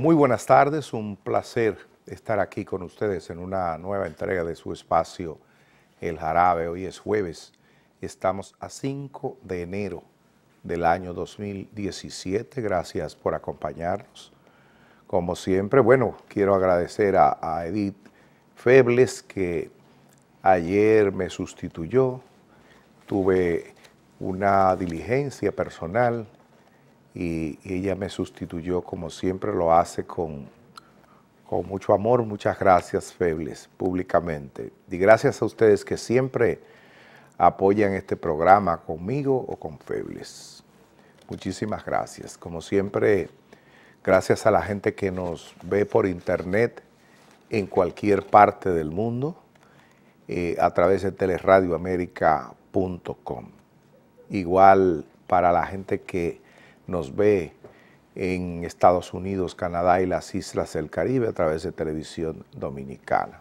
Muy buenas tardes, un placer estar aquí con ustedes en una nueva entrega de su espacio El Jarabe. Hoy es jueves, estamos a 5 de enero del año 2017. Gracias por acompañarnos. Como siempre, bueno, quiero agradecer a, a Edith Febles que ayer me sustituyó. Tuve una diligencia personal y ella me sustituyó como siempre lo hace con, con mucho amor. Muchas gracias, Febles, públicamente. Y gracias a ustedes que siempre apoyan este programa conmigo o con Febles. Muchísimas gracias. Como siempre, gracias a la gente que nos ve por internet en cualquier parte del mundo eh, a través de teleradioamerica.com. Igual para la gente que nos ve en Estados Unidos, Canadá y las islas del Caribe a través de televisión dominicana.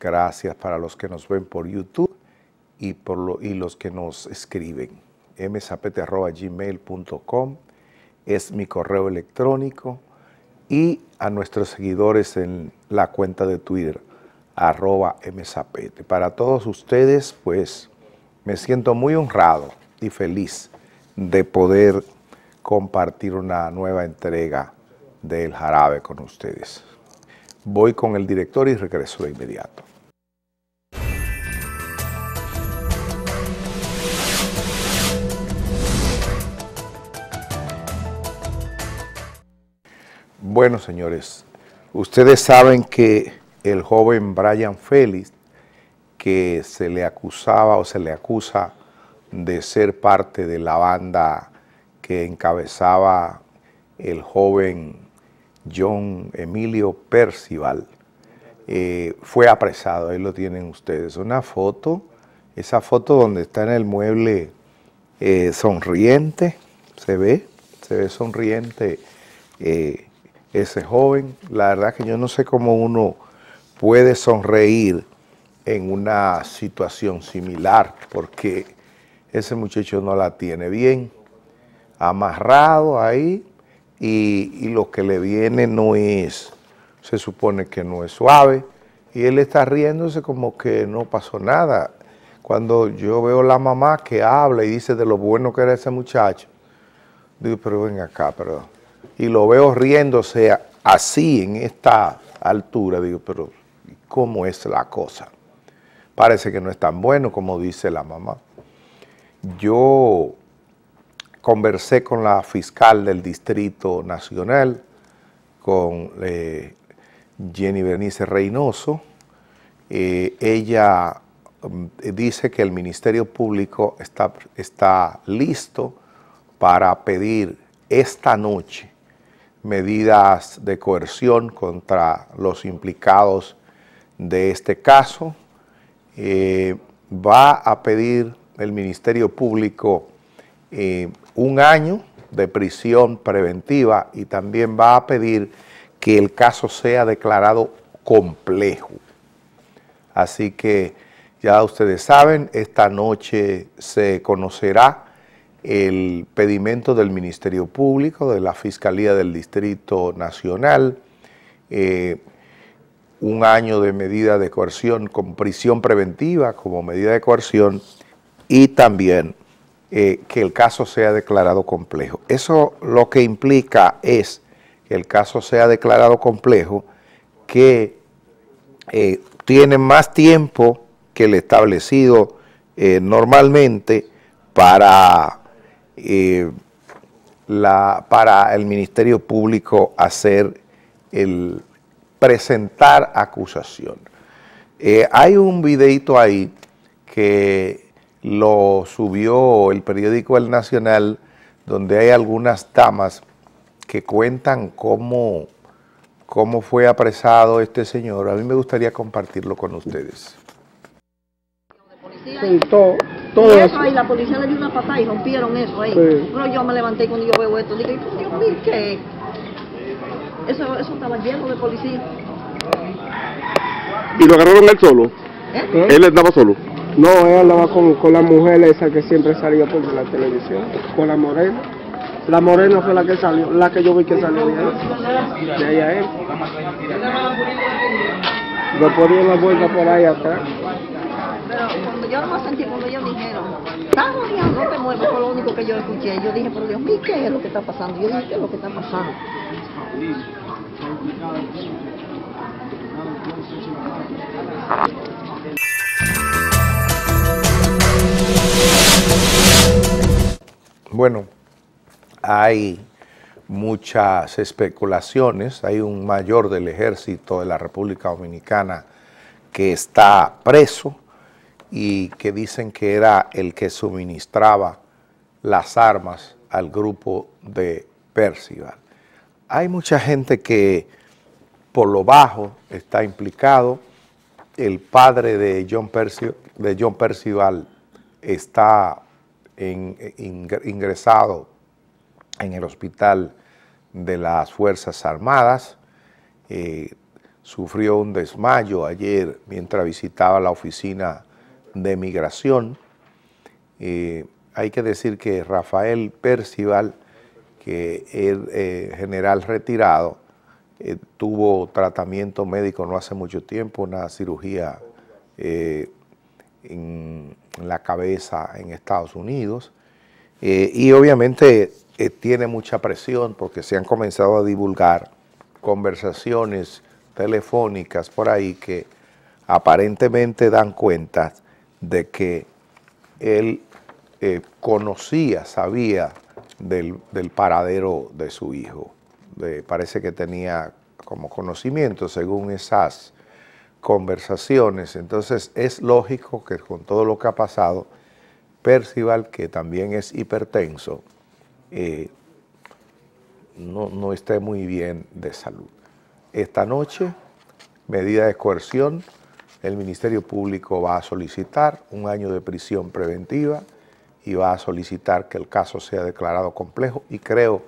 Gracias para los que nos ven por YouTube y, por y los que nos escriben. mzapete.gmail.com es mi correo electrónico y a nuestros seguidores en la cuenta de Twitter, arroba mzapete. Para todos ustedes, pues, me siento muy honrado y feliz de poder compartir una nueva entrega del jarabe con ustedes. Voy con el director y regreso de inmediato. Bueno, señores, ustedes saben que el joven Brian Félix, que se le acusaba o se le acusa de ser parte de la banda que encabezaba el joven John Emilio Percival, eh, fue apresado, ahí lo tienen ustedes, una foto, esa foto donde está en el mueble eh, sonriente, se ve, se ve sonriente eh, ese joven, la verdad que yo no sé cómo uno puede sonreír en una situación similar, porque ese muchacho no la tiene bien, amarrado ahí, y, lo que le viene no es, se supone que no es suave, y él está riéndose como que no pasó nada. Cuando yo veo la mamá que habla y dice de lo bueno que era ese muchacho, digo, pero ven acá, perdón. Y lo veo riéndose así, en esta altura, digo, pero ¿cómo es la cosa? Parece que no es tan bueno como dice la mamá. Yo conversé con la fiscal del Distrito Nacional, con eh, Jenny Bernice Reynoso. Eh, ella mm, dice que el Ministerio Público está, está listo para pedir esta noche medidas de coerción contra los implicados de este caso. Eh, va a pedir el Ministerio Público un año de prisión preventiva y también va a pedir que el caso sea declarado complejo. Así que ya ustedes saben, esta noche se conocerá el pedimento del Ministerio Público, de la Fiscalía del Distrito Nacional, eh, un año de medida de coerción con prisión preventiva como medida de coerción y también eh, que el caso sea declarado complejo. Eso lo que implica es que el caso sea declarado complejo, que eh, tiene más tiempo que el establecido eh, normalmente para, la, para el Ministerio Público hacer el presentar acusación. hay un videito ahí que lo subió el periódico El Nacional, donde hay algunas damas que cuentan cómo, cómo fue apresado este señor. A mí me gustaría compartirlo con ustedes. Sí, todo, todo y eso, ahí, la policía le dio una patada y rompieron eso ahí. Sí. Pero yo me levanté cuando yo veo esto, digo, Dios mío, ¿qué? Eso, eso estaba lleno de policía. ¿Y lo agarraron él solo? ¿Eh? ¿Él estaba solo? No, ella andaba con, con la mujer esa que siempre salía por la televisión, con la morena. La morena fue la que salió, la que yo vi que salió de ahí. De ahí a él. Después dio la vuelta por ahí atrás. Pero cuando yo no sentí, cuando ellos dijeron, estamos bien, no te muevas, fue lo único que yo escuché. Yo dije, pero Dios mío, ¿qué es lo que está pasando? Yo dije, ¿qué es lo que está pasando? Bueno, hay muchas especulaciones. Hay un mayor del ejército de la República Dominicana que está preso y que dicen que era el que suministraba las armas al grupo de Percival. Hay mucha gente que por lo bajo está implicado. El padre de John, Percival, de John Percival está ingresado en el hospital de las Fuerzas Armadas. Eh, sufrió un desmayo ayer mientras visitaba la oficina de migración. Eh, hay que decir que Rafael Percival, que es eh, general retirado, tuvo tratamiento médico no hace mucho tiempo, una cirugía en, la cabeza en Estados Unidos. y obviamente eh, tiene mucha presión porque se han comenzado a divulgar conversaciones telefónicas por ahí que aparentemente dan cuenta de que él eh, conocía, sabía del, paradero de su hijo. parece que tenía como conocimiento según esas conversaciones. Entonces es lógico que con todo lo que ha pasado, Percival, que también es hipertenso, eh, no, no esté muy bien de salud. Esta noche, medida de coerción, el Ministerio Público va a solicitar un año de prisión preventiva y va a solicitar que el caso sea declarado complejo y creo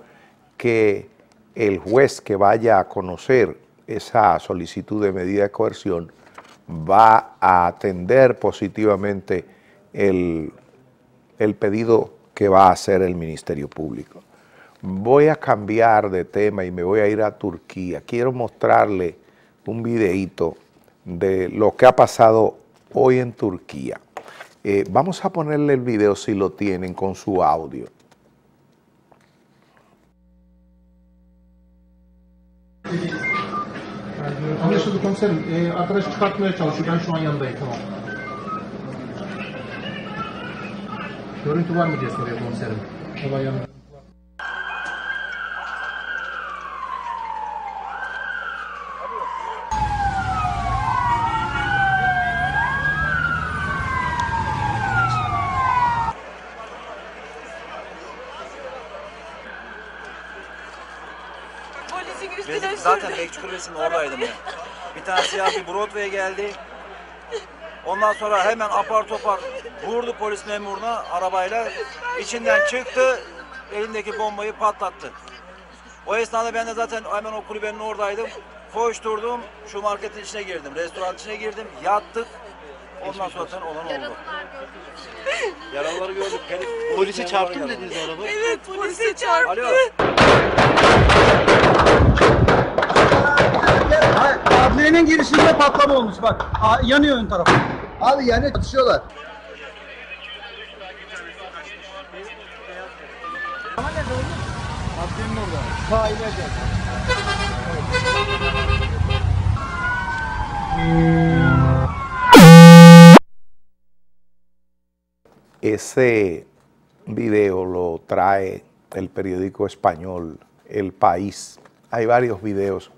que el juez que vaya a conocer esa solicitud de medida de coerción va a atender positivamente el, el pedido que va a hacer el Ministerio Público. Voy a cambiar de tema y me voy a ir a Turquía. Quiero mostrarle un videito de lo que ha pasado hoy en Turquía. Eh, vamos a ponerle el video si lo tienen con su audio. Komiserim. Ee, arkadaş çıkartmaya çalışıyor. Ben şu an yanındayım. Tamam. Görüntü var mı diye soruyor komiserim. Olay yanında. Polisin Biz üstüne zaten sürdü. Bekçi Kulesi'nin oradaydım ya. Bir tane siyah bir Broadway'e geldi. Ondan sonra hemen apar topar vurdu polis memuruna arabayla. İçinden çıktı, elindeki bombayı patlattı. O esnada ben de zaten hemen o kulübenin oradaydım. Koşturdum, şu marketin içine girdim, restoran içine girdim, yattık. Ondan sonra zaten olan oldu. Yaralıları gördük. Herif- Polisi çarptı mı dediniz araba? Evet polise çarptı. Alo. Adliyenin girişinde patlama olmuş bak. Yanıyor ön tarafı. Abi yani atışıyorlar. Adliyenin orada. Ta ileride. Ese video lo trae el periódico español El País. Hay varios videos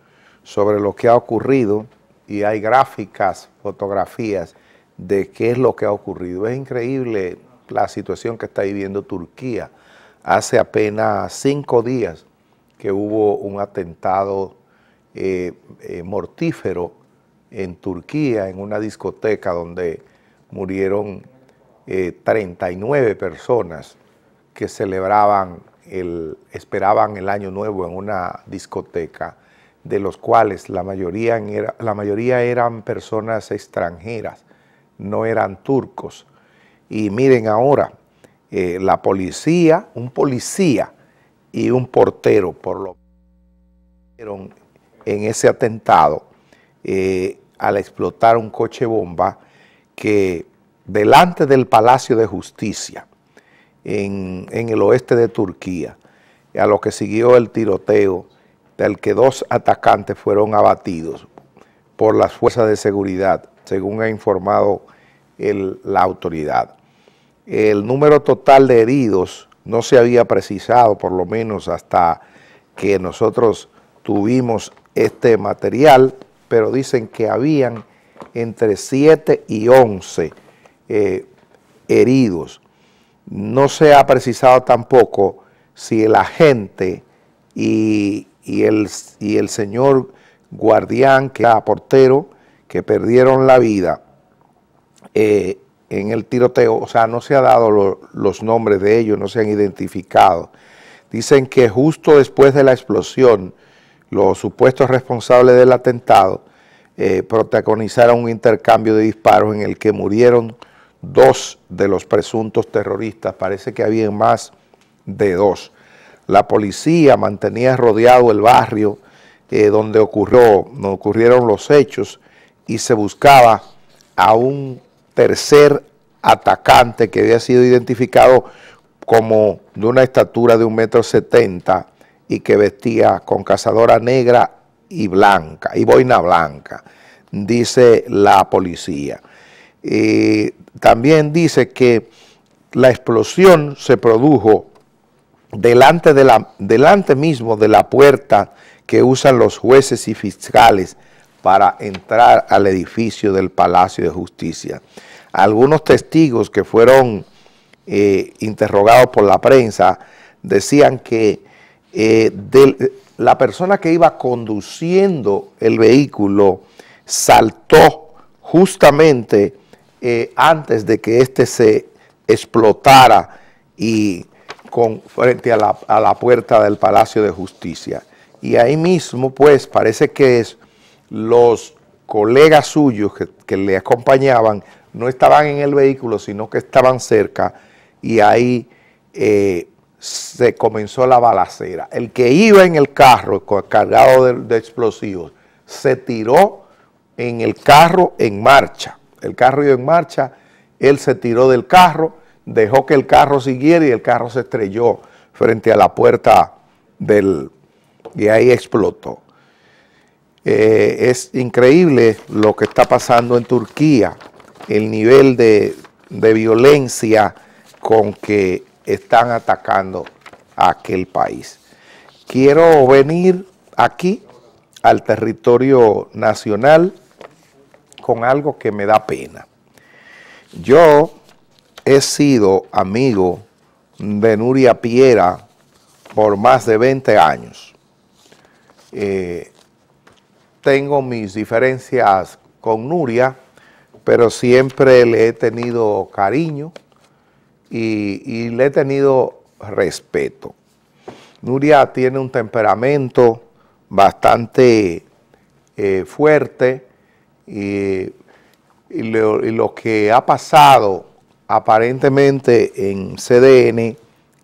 sobre lo que ha ocurrido y hay gráficas, fotografías de qué es lo que ha ocurrido. Es increíble la situación que está viviendo Turquía. Hace apenas cinco días que hubo un atentado eh, eh, mortífero en Turquía, en una discoteca donde murieron eh, 39 personas que celebraban, el, esperaban el año nuevo en una discoteca, de los cuales la mayoría, era, la mayoría eran personas extranjeras, no eran turcos. Y miren ahora, eh, la policía, un policía y un portero, por lo que en ese atentado, eh, al explotar un coche bomba que delante del Palacio de Justicia, en, en el oeste de Turquía, a lo que siguió el tiroteo, del que dos atacantes fueron abatidos por las fuerzas de seguridad, según ha informado la autoridad. El número total de heridos no se había precisado, por lo menos hasta que nosotros tuvimos este material, pero dicen que habían entre 7 y 11 eh, heridos. No se ha precisado tampoco si el agente y, el, y el señor guardián, que era portero, que perdieron la vida eh, en el tiroteo, o sea, no se ha dado los nombres de ellos, no se han identificado. Dicen que justo después de la explosión, los supuestos responsables del atentado eh, protagonizaron un intercambio de disparos en el que murieron dos de los presuntos terroristas, parece que había más de dos. La policía mantenía rodeado el barrio eh, donde ocurrió, ocurrieron los hechos y se buscaba a un tercer atacante que había sido identificado como de una estatura de un metro setenta y que vestía con cazadora negra y blanca, y boina blanca, dice la policía. y también dice que la explosión se produjo delante, de la, delante mismo de la puerta que usan los jueces y fiscales para entrar al edificio del Palacio de Justicia. Algunos testigos que fueron eh, interrogados por la prensa decían que eh, la persona que iba conduciendo el vehículo saltó justamente eh, antes de que éste se explotara y frente a la, a la, puerta del Palacio de Justicia. Y ahí mismo, pues, parece que es los colegas suyos que, que le acompañaban no estaban en el vehículo, sino que estaban cerca y ahí eh, se comenzó la balacera. El que iba en el carro cargado de, explosivos se tiró en el carro en marcha. El carro iba en marcha, él se tiró del carro, dejó que el carro siguiera y el carro se estrelló frente a la puerta del... y ahí explotó. Eh, es increíble lo que está pasando en Turquía, el nivel de, de violencia con que están atacando a aquel país. Quiero venir aquí al territorio nacional con algo que me da pena. Yo he sido amigo de Nuria Piera por más de 20 años. Eh, tengo mis diferencias con Nuria, pero siempre le he tenido cariño, y, le he tenido respeto. Nuria tiene un temperamento bastante eh, fuerte y, lo, que ha pasado aparentemente en CDN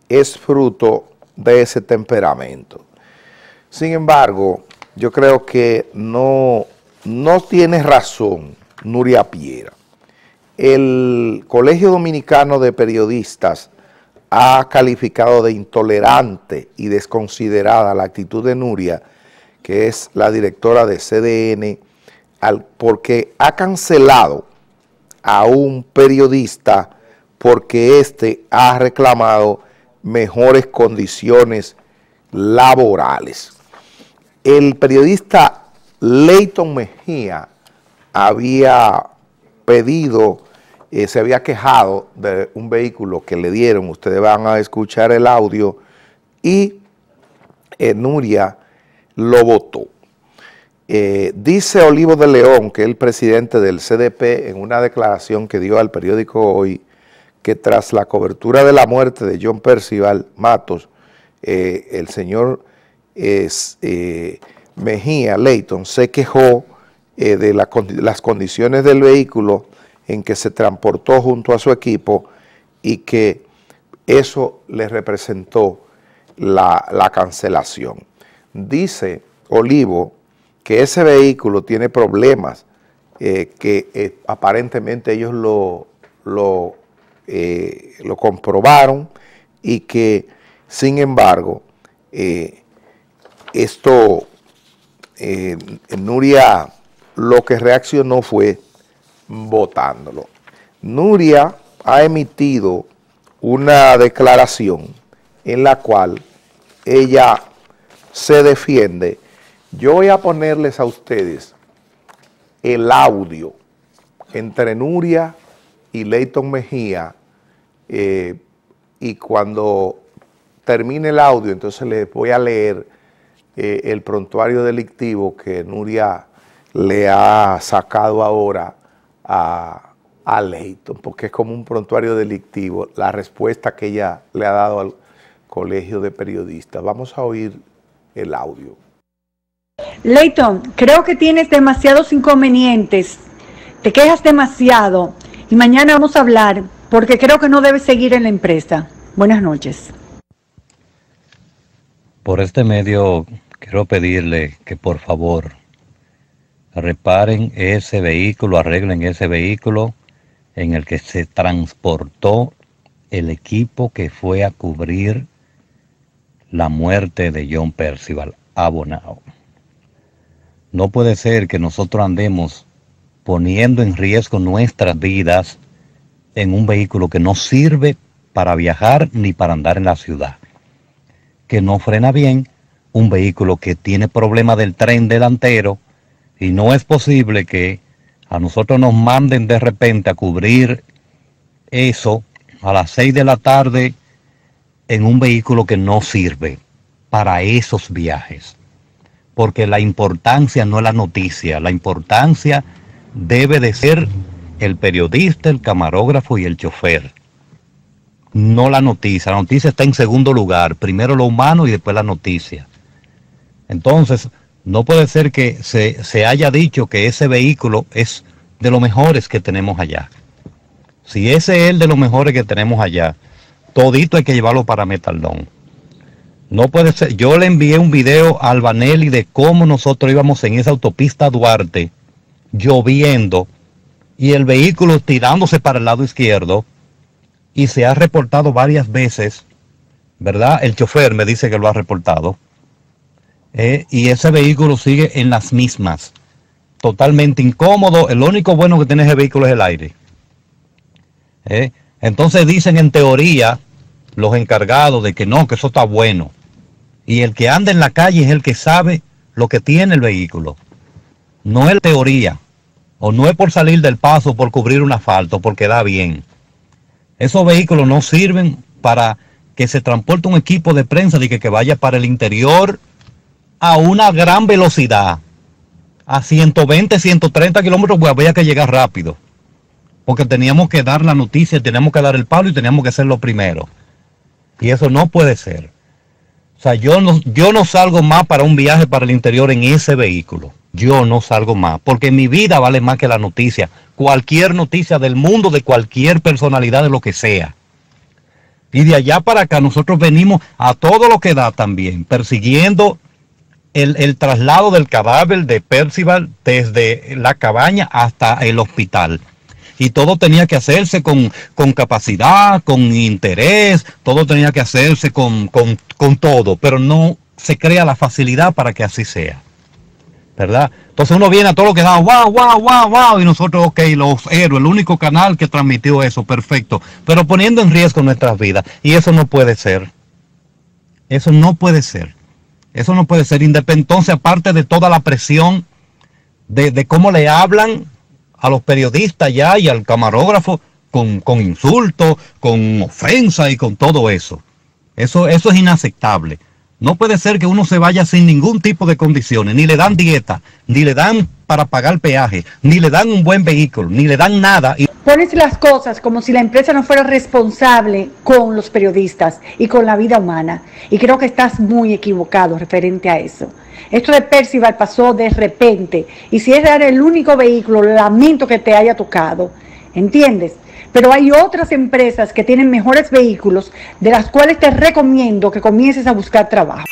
es fruto de ese temperamento. Sin embargo, yo creo que no, no tiene razón Nuria Piera el Colegio Dominicano de Periodistas ha calificado de intolerante y desconsiderada la actitud de Nuria, que es la directora de CDN, porque ha cancelado a un periodista porque éste ha reclamado mejores condiciones laborales. El periodista Leighton Mejía había pedido, eh, se había quejado de un vehículo que le dieron, ustedes van a escuchar el audio, y eh, Nuria lo votó. Eh, dice Olivo de León, que es el presidente del CDP, en una declaración que dio al periódico Hoy, que tras la cobertura de la muerte de John Percival Matos, el señor es, Mejía Leighton se quejó eh, de las condiciones del vehículo en que se transportó junto a su equipo y que eso le representó la, la cancelación. Dice Olivo que ese vehículo tiene problemas eh, que eh, aparentemente ellos lo, lo, eh, lo, comprobaron y que sin embargo esto Nuria lo que reaccionó fue votándolo. Nuria ha emitido una declaración en la cual ella se defiende. Yo voy a ponerles a ustedes el audio entre Nuria y Leighton Mejía eh, y cuando termine el audio entonces les voy a leer eh, el prontuario delictivo que Nuria le ha sacado ahora a, a Leighton, porque es como un prontuario delictivo, la respuesta que ella le ha dado al colegio de periodistas. Vamos a oír el audio. Leighton, creo que tienes demasiados inconvenientes, te quejas demasiado y mañana vamos a hablar porque creo que no debes seguir en la empresa. Buenas noches. Por este medio quiero pedirle que por favor reparen ese vehículo, arreglen ese vehículo en el que se transportó el equipo que fue a cubrir la muerte de John Percival Abonao. No puede ser que nosotros andemos poniendo en riesgo nuestras vidas en un vehículo que no sirve para viajar ni para andar en la ciudad, que no frena bien, un vehículo que tiene problema del tren delantero y no es posible que a nosotros nos manden de repente a cubrir eso a las 6 de la tarde en un vehículo que no sirve para esos viajes. Porque la importancia no es la noticia, la importancia debe de ser el periodista, el camarógrafo y el chofer. No la noticia, la noticia está en segundo lugar, primero lo humano y después la noticia. Entonces, no puede ser que se, se haya dicho que ese vehículo es de los mejores que tenemos allá. Si ese es el de los mejores que tenemos allá, todito hay que llevarlo para Metaldón. No puede ser. Yo le envié un video a Albanelli de cómo nosotros íbamos en esa autopista Duarte, lloviendo, y el vehículo tirándose para el lado izquierdo, y se ha reportado varias veces, ¿verdad? El chofer me dice que lo ha reportado, eh, y ese vehículo sigue en las mismas, totalmente incómodo. El único bueno que tiene ese vehículo es el aire. Eh, entonces dicen en teoría los encargados de que no, que eso está bueno. Y el que anda en la calle es el que sabe lo que tiene el vehículo. No es teoría. O no es por salir del paso, por cubrir un asfalto, porque da bien. Esos vehículos no sirven para que se transporte un equipo de prensa de que, vaya para el interior a una gran velocidad. A 120, 130 kilómetros, pues había que llegar rápido. Porque teníamos que dar la noticia, teníamos que dar el palo y teníamos que ser lo primero. Y eso no puede ser. O sea, yo no, yo no salgo más para un viaje para el interior en ese vehículo. Yo no salgo más, porque mi vida vale más que la noticia. Cualquier noticia del mundo, de cualquier personalidad, de lo que sea. Y de allá para acá nosotros venimos a todo lo que da también, persiguiendo el, el, traslado del cadáver de Percival desde la cabaña hasta el hospital y todo tenía que hacerse con, capacidad, con interés, todo tenía que hacerse con, todo, pero no se crea la facilidad para que así sea. ¿Verdad? Entonces uno viene a todo lo que da, wow, wow, wow, wow, y nosotros, ok, los héroes, el único canal que transmitió eso, perfecto, pero poniendo en riesgo nuestras vidas, y eso no puede ser. Eso no puede ser. Eso no puede ser. Entonces, aparte de toda la presión de, cómo le hablan a los periodistas ya y al camarógrafo con, con insultos, con ofensa y con todo eso. Eso, eso es inaceptable. No puede ser que uno se vaya sin ningún tipo de condiciones, ni le dan dieta, ni le dan para pagar peaje, ni le dan un buen vehículo, ni le dan nada. Pones las cosas como si la empresa no fuera responsable con los periodistas y con la vida humana. Y creo que estás muy equivocado referente a eso. Esto de Percival pasó de repente. Y si era el único vehículo, lamento que te haya tocado. ¿Entiendes? Pero hay otras empresas que tienen mejores vehículos, de las cuales te recomiendo que comiences a buscar trabajo.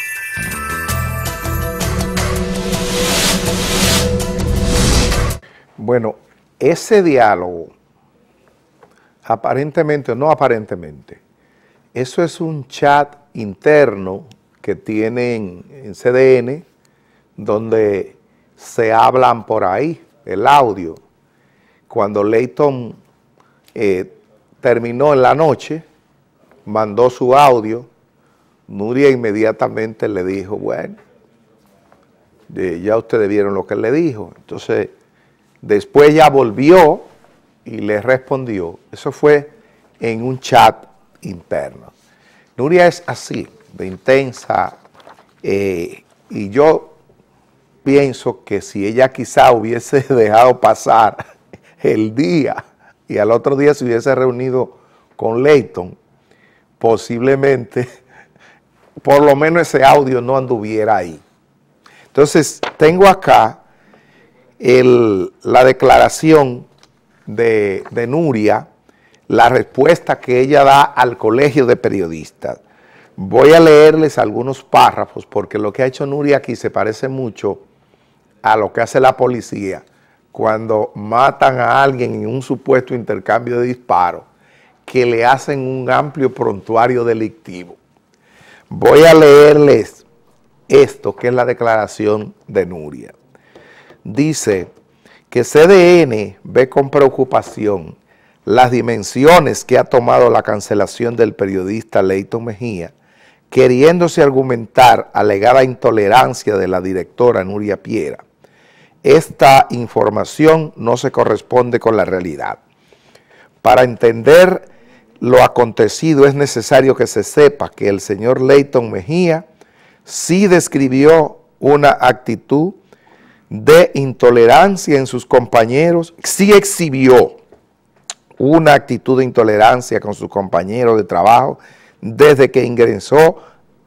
Bueno, ese diálogo, aparentemente o no aparentemente, eso es un chat interno que tienen en CDN, donde se hablan por ahí, el audio. Cuando Leighton eh, terminó en la noche, mandó su audio, Nuria inmediatamente le dijo, bueno, ya ustedes vieron lo que le dijo. Entonces, después ya volvió y le respondió. Eso fue en un chat interno. Nuria es así, de intensa, eh, y yo pienso que si ella quizá hubiese dejado pasar el día y al otro día se hubiese reunido con Leighton, posiblemente, por lo menos ese audio no anduviera ahí. Entonces, tengo acá la declaración de, de Nuria, la respuesta que ella da al colegio de periodistas. Voy a leerles algunos párrafos porque lo que ha hecho Nuria aquí se parece mucho a lo que hace la policía cuando matan a alguien en un supuesto intercambio de disparos, que le hacen un amplio prontuario delictivo. Voy a leerles esto, que es la declaración de Nuria. Dice que CDN ve con preocupación las dimensiones que ha tomado la cancelación del periodista Leighton Mejía, queriéndose argumentar alegada intolerancia de la directora Nuria Piera. Esta información no se corresponde con la realidad. Para entender lo acontecido es necesario que se sepa que el señor Leighton Mejía sí describió una actitud de intolerancia en sus compañeros, sí exhibió una actitud de intolerancia con sus compañeros de trabajo desde que ingresó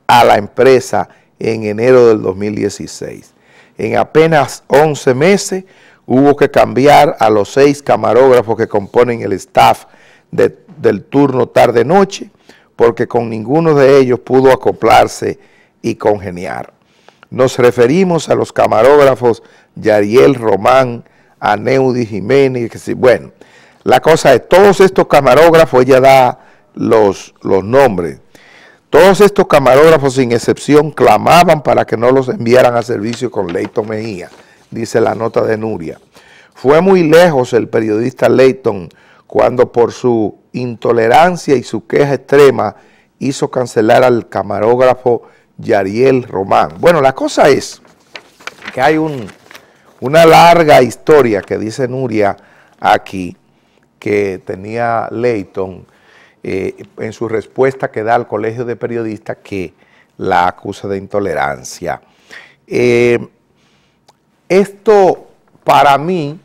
a la empresa en enero del 2016. En apenas 11 meses hubo que cambiar a los seis camarógrafos que componen el staff del turno tarde-noche, porque con ninguno de ellos pudo acoplarse y congeniar. Nos referimos a los camarógrafos Yariel Román, Aneudi Jiménez, bueno, la cosa es, todos estos camarógrafos, ella da los nombres, todos estos camarógrafos sin excepción clamaban para que no los enviaran a servicio con Leighton Mejía, dice la nota de Nuria. Fue muy lejos el periodista Leighton cuando por su intolerancia y su queja extrema hizo cancelar al camarógrafo Yariel Román. Bueno, la cosa es que hay un, una larga historia que dice Nuria aquí, que tenía Leighton eh, en su respuesta que da al Colegio de Periodistas que la acusa de intolerancia. Eh, esto para mí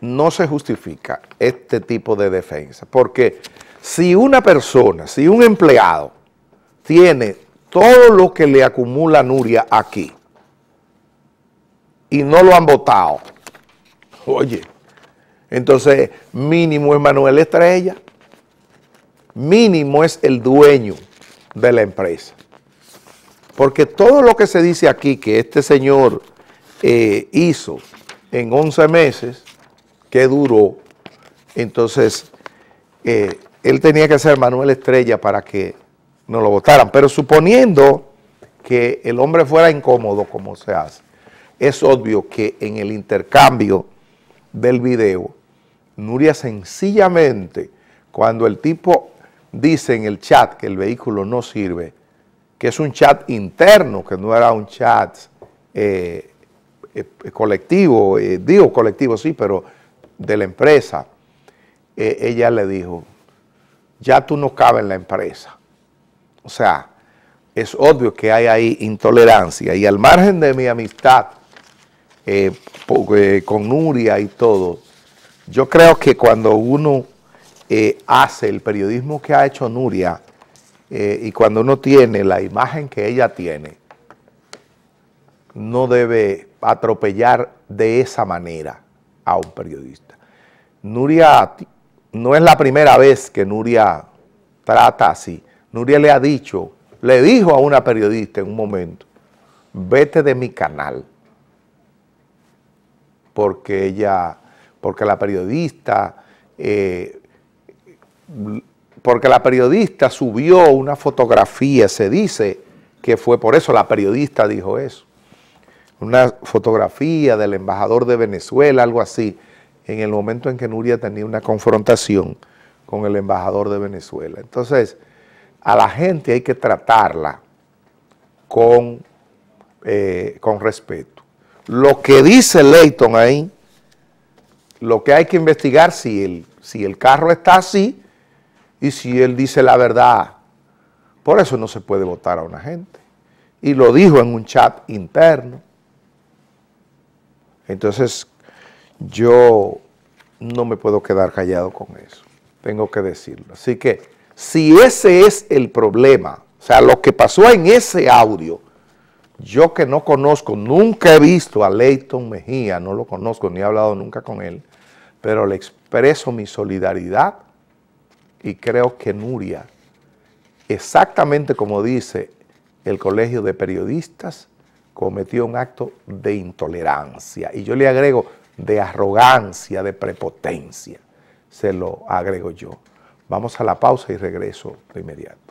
no se justifica este tipo de defensa, porque si una persona, si un empleado tiene todo lo que le acumula Nuria aquí y no lo han votado, oye, entonces, mínimo es Manuel Estrella, mínimo es el dueño de la empresa. Porque todo lo que se dice aquí que este señor eh, hizo en 11 meses, que duró, entonces eh, él tenía que ser Manuel Estrella para que no lo votaran. Pero suponiendo que el hombre fuera incómodo como se hace, es obvio que en el intercambio del video, Nuria sencillamente, cuando el tipo dice en el chat que el vehículo no sirve, que es un chat interno, que no era un chat eh, eh, colectivo, eh, digo colectivo sí, pero de la empresa, ella le dijo, ya tú no cabes en la empresa. O sea, es obvio que hay ahí intolerancia y al margen de mi amistad con Nuria y todo, yo creo que cuando uno eh, hace el periodismo que ha hecho Nuria eh, y cuando uno tiene la imagen que ella tiene, no debe atropellar de esa manera a un periodista. Nuria no es la primera vez que Nuria trata así. Nuria le ha dicho, le dijo a una periodista en un momento, vete de mi canal, porque ella, porque la periodista, eh, porque la periodista subió una fotografía, se dice que fue por eso la periodista dijo eso, una fotografía del embajador de Venezuela, algo así, en el momento en que Nuria tenía una confrontación con el embajador de Venezuela. Entonces, a la gente hay que tratarla con, eh, con respeto. Lo que dice Leighton ahí, lo que hay que investigar si el, si el carro está así y si él dice la verdad. Por eso no se puede votar a una gente. Y lo dijo en un chat interno. Entonces, yo no me puedo quedar callado con eso. Tengo que decirlo. Así que, si ese es el problema, o sea, lo que pasó en ese audio, yo que no conozco, nunca he visto a Leighton Mejía, no lo conozco, ni he hablado nunca con él, pero le expreso mi solidaridad y creo que Nuria, exactamente como dice el Colegio de Periodistas, cometió un acto de intolerancia. Y yo le agrego de arrogancia, de prepotencia, se lo agrego yo. Vamos a la pausa y regreso de inmediato.